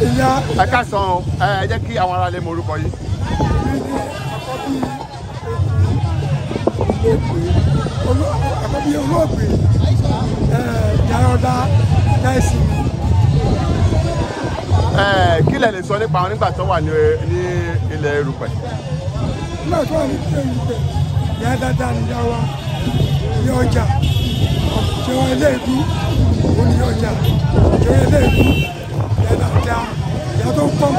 ẹ káàsán o ẹ jẹ́ kí àwọn aráalé mọ orúkọ yìí. àkọ́bí olóògbé láìsí ẹ kí lẹ lè sọ nípa wọn nígbà tó wà ní ilẹ̀ erùpẹ̀. nígbà tó wà ní ìpínlẹ̀ ìpẹ́ ìyá dáadáa ní ìyá wa ní ọjà wọn ilé ìlú ó ní ọjà wọn ilé ìlú dáadáa ìyá tó ń pọ́n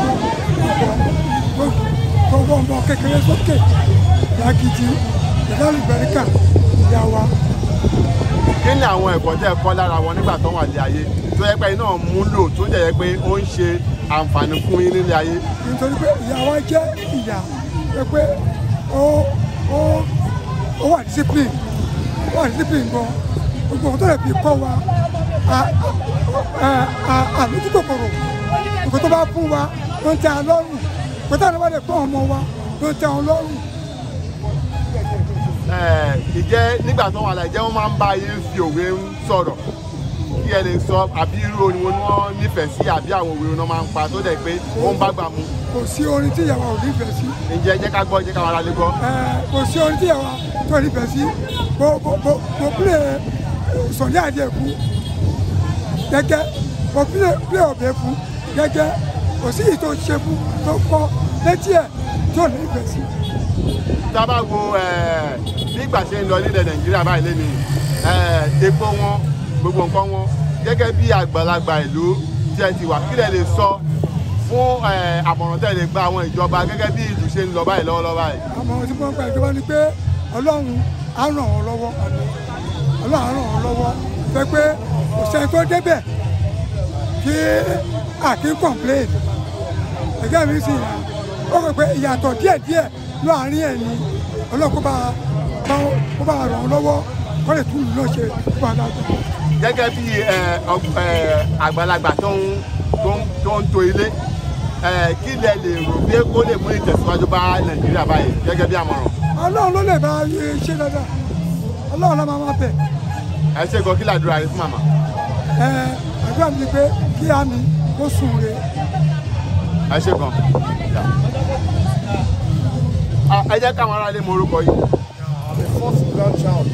gbọ́ tó gbọ́ ọmọ kékeré sókè ìyá gidi ìyá lùbẹ́ríkà ìyá wa. kí ni àwọn ẹ̀kọ́ tẹ́ ẹ kọ́ lára wọn nígbà tó wà ní ayé tó yẹ pé iná mú lò tó jẹ́ yẹ pé ó ń ṣe àǹfààní fún yín nílé ayé. nítorí pé ìyá wa jẹ́ ìyá pé ó ó ó wà discipline ó wà discipline gan gbogbo ọ̀tọ̀ rẹ̀ fi kọ́ wa àlójú kòkòrò nǹkan tó bá fún wa ló ń tẹ́ a lọ́rùn pé táwọn ọmọ rẹ̀ fún ọmọ wa ló ń tẹ́ wọn lọ́rùn. Ìjẹ́ nígbà tó wà láì jẹ́ wọ́n máa ń bá yín fi òwe sọ̀rọ̀ kí ẹ lè sọ àbí irú orin wo ni wọ́n nífẹ̀ẹ́ sí àbí àwọn òwe wọn máa ń pa tó dẹ̀ pé ó ń bá gbà mu. kò sí orin tí ìyàwó ò nífẹ̀ẹ́ sí ǹjẹ́ jẹ́ ká gbọ́ jẹ́ ká wàrà lè gbọ́. kò sí orin tí ìyàwó tó nífẹ̀ẹ́ sí kò kò kò kò pílẹ̀ sọ̀ní àdìẹ̀kú gẹ́gẹ́ pílẹ̀ pílẹ̀ ọ̀bẹ fún gẹ́gẹ́ kò sí ìtò ṣe fún tó kọ́ létí ẹ̀ tó nífẹ̀ẹ́ sí. tá a bá wo ìgbà ṣe ń lọ nílẹ̀ nàìjíríà báyìí lé ní epo wọn gbogbo nǹkan wọn gẹ́gẹ́ bí àgbàlagbà ìlú tí ẹ ti wà kí lẹ lè sọ fún àmọ̀ràn tẹ́ lè gba àwọn ìjọba gẹ́gẹ́ bí ìlú ṣe ń lọ báyìí lọ́wọ́lọ́wọ́ báyìí. àmọ́ tí wọ́n gba ìjọba ni pé ọlọ́run á ràn wọ́n lọ́wọ́ ọlọ́run á ràn wọ́n lọ́wọ́ pé pé kò sẹ́ni tó débẹ̀ kí àkín complain ẹ̀gẹ́ mi sì yàn ó rò pé ìyàtọ̀ díẹ̀díẹ̀ láàárín ẹ̀ ni ọlọ́run kó bá bá kó bá ràn wọ́n lọ́wọ́ kó lè tún náà ṣe wà láàbẹ̀. gẹ́gẹ́ bí àgbàlagbà tó ń to ilé kí lẹ lè rò pé kó lè mú ìtẹ̀síwájú bá nàìjíríà báyìí gẹ́gẹ́ bí àmọ̀ràn. ọlọ́run ló lè bá ṣe dáadáa ọlọ́run ló máa máa bẹ̀ ẹ ṣe gan kí làdúrà yín fún màmá. Àdúrà mi ni pé kí mi kó sùn re ẹ ṣe gan. Ẹ jẹ́ káwọn aráalé mọ orúkọ yìí. I'm the first grandchild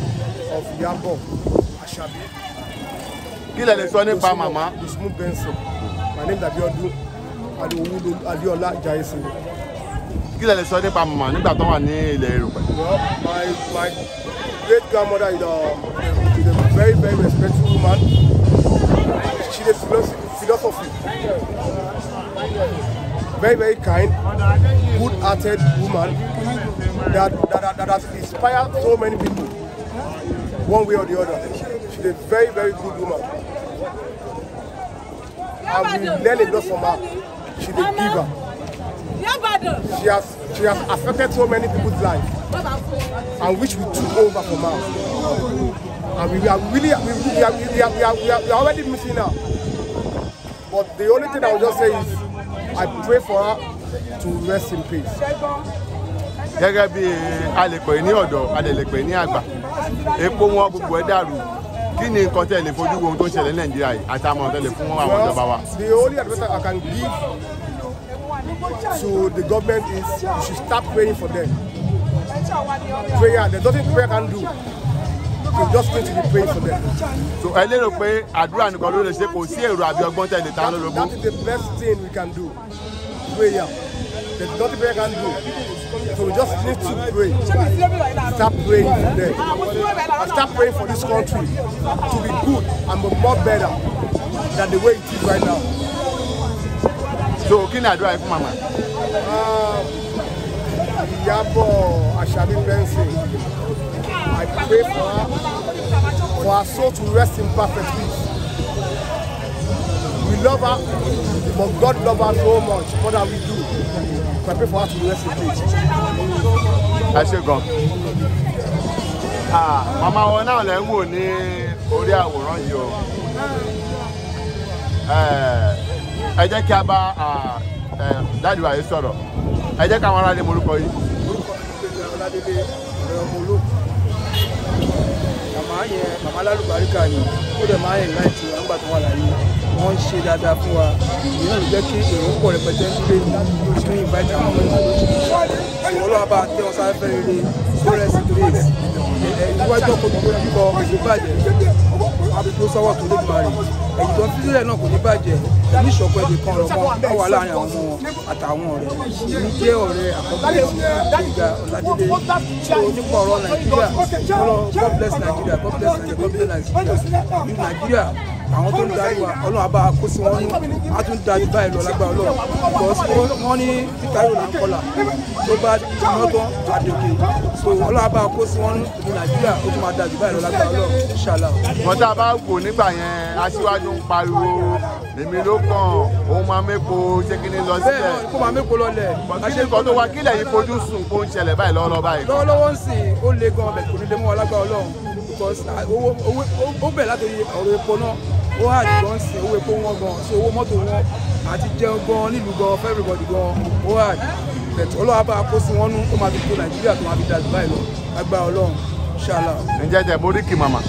of Yabo Ashabi. kí lẹ lè sọ nípa màmá. Usmu Benson. My name is Abiodun Adewulu Adeola Jaisi. kí lẹ lè sọ nípa màmá nígbà tó wà ní ilẹ̀ erùpẹ̀. Well, my my great grandmother is a, is a very very respectful woman. She's a philosophy. Very very kind, good-hearted woman that, that, that, that has inspired so many people, one way or the other. She's a very very good woman. And we learn a lot from her. She's a giver. She has she has affected so many people's lives. and which we took over from her. And we are really, we, we, are, we, are, we, are, we, are, we are already missing her. But the only thing I will just say is, I pray for her to rest in peace. gẹ́gẹ́ bí a lè pè ní ọ̀dọ́ a lè pè ní àgbà epo wọn gbogbo ẹ̀ dàrú kí ni nǹkan tẹ́ lè fojú wo ohun tó ń ṣẹlẹ̀ ní nàìjíríà yìí àtàwọn tẹ́ lè fún àwọn ìjọba wa. The only advice I can give to the government is you should start praying for them. Prayer, there's nothing prayer can do. You just need to be praying for them. so ẹ lérò pé àdúrà nìkan ló lè ṣe kò sí èrò àbí ọgbọ́n tẹ́ lè ta lólobó. That is the best thing we can do. Prayer. There's nothing prayer can do. So we just need to pray. Start praying for them. And start praying for this country to be good and be more better than the way it is right now. so kí ni àdúrà yìí fún màmá. Yabo Ashabi Benson. I pray for her, for her soul to rest in perfect peace. We love her, but God loves her so much more than we do. I pray for her to rest in peace. ẹ ṣe gan. Ah, màmá wọn náà lẹ ń wò ní orí àwòrán yìí o. Eh, ẹ jẹ́ kí a bá ah, eh, dáàdì wa yìí sọ̀rọ̀ ẹ jẹ́ káwọn aráàlú mọ orúkọ yìí. Ọládélé ọ̀rẹ́ ọmọ olóògùn. Yẹn màmá lálùbáríkà ni. Ó dẹ̀ máa ń láì tiwa nígbà tó wà láyé. Wọ́n ń ṣe dáadáa fún wa. Náà ló jẹ́ kí èrò pọ̀ rẹpẹtẹ nílé ní invite àwọn ọmọ ìlú lóṣìṣẹ́ ọlọ́wọ́ bá tẹ wọn sáré fẹ́ rere. Ẹ̀sìn grace ìwájú ọkọ̀ tó ń bọ̀ kò ní bàjẹ́ àbùkù sọ́wọ́ tó lè máa ẹ̀yìn tó ń fi sílẹ̀ náà kò ní bàjẹ́. Ní ìṣọ̀kan èdè kan ọ̀rọ̀ kan wà láàárín àwọn ọmọ wọn àtàwọn ọ̀rẹ́. Èmi jẹ́ ọ̀rẹ́ àkọ́kọ́ ìgbà ọ̀làdélé tó nípa ọ̀rọ̀ nàìjíríà God bless Nigeria God bless Nigeria God bless Nigeria nàìjíríà àwọn tó ń darí wa ọlọ́run àbá kó sí wọn a tún dájú báyìí lọ lágbára ọlọ́run. Because wọ́n ní títa yóò là ń kọlà tó bá tán àdèkè so ọlọ́run àbá kó sí wọn ní nàìjíríà ó tún máa dájú báyìí lọ lágbára ọlọ́run inshallah. wọn tá a bá wò nígbà yẹn aṣíwájú ń pariwo èmi ló kàn òun máa mépo ṣé kí ni lọ bẹ́ẹ̀ sílẹ̀? Náà kó máa mẹ́kọ̀ọ́ lọlẹ̀ kí ni nǹkan tó wá kílẹ̀ yìí fojú sùn kó ń ṣẹlẹ̀ báyìí lọ́wọ́lọ́wọ́ báyìí. lọ́wọ́lọ́wọ́ ń sìn ó le gan ọbẹ̀ kò ní lè mú wa lágbára ọlọ́run. Because owó owó ó bẹ̀ láti ọ̀rọ̀ epo náà ó jù gan sìn owó epo wọn gan so owó mọ́tò wọn àti jẹun gan nílùú gan for everybody gan. Ó jù but ọlọ́wọ́ bá kó sí wọn nú tó máa fi kó nàìjíríà tó máa fi dà dubai lọ. Lágbára ọlọ́run inshallah. Ǹjẹ́ jẹ́ móríkì màmá?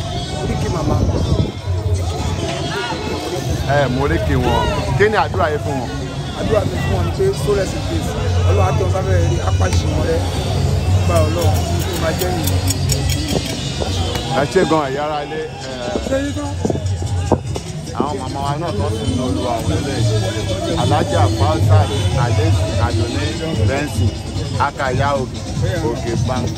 Oríkì màmá. Ẹ móríkì wọn. Kí ni àdúrà yìí fún wọn. àdúrà mi fún wọn ni pé so rest in peace. Ọlọ́wọ́ àti ọ̀sáfẹ́ rẹ̀ rí apá ìṣìwọ̀n rẹ̀. Lágbára ọlọ́run tó máa jẹ́ nìyẹn. ẹ ṣe gan ẹ̀yà ara ilé ṣe yí tán. Àwọn màmá wa náà tó sì ń lo olúwa àwọn ilé alájà fausat alesi adoni benson akaya òkè òkè bank.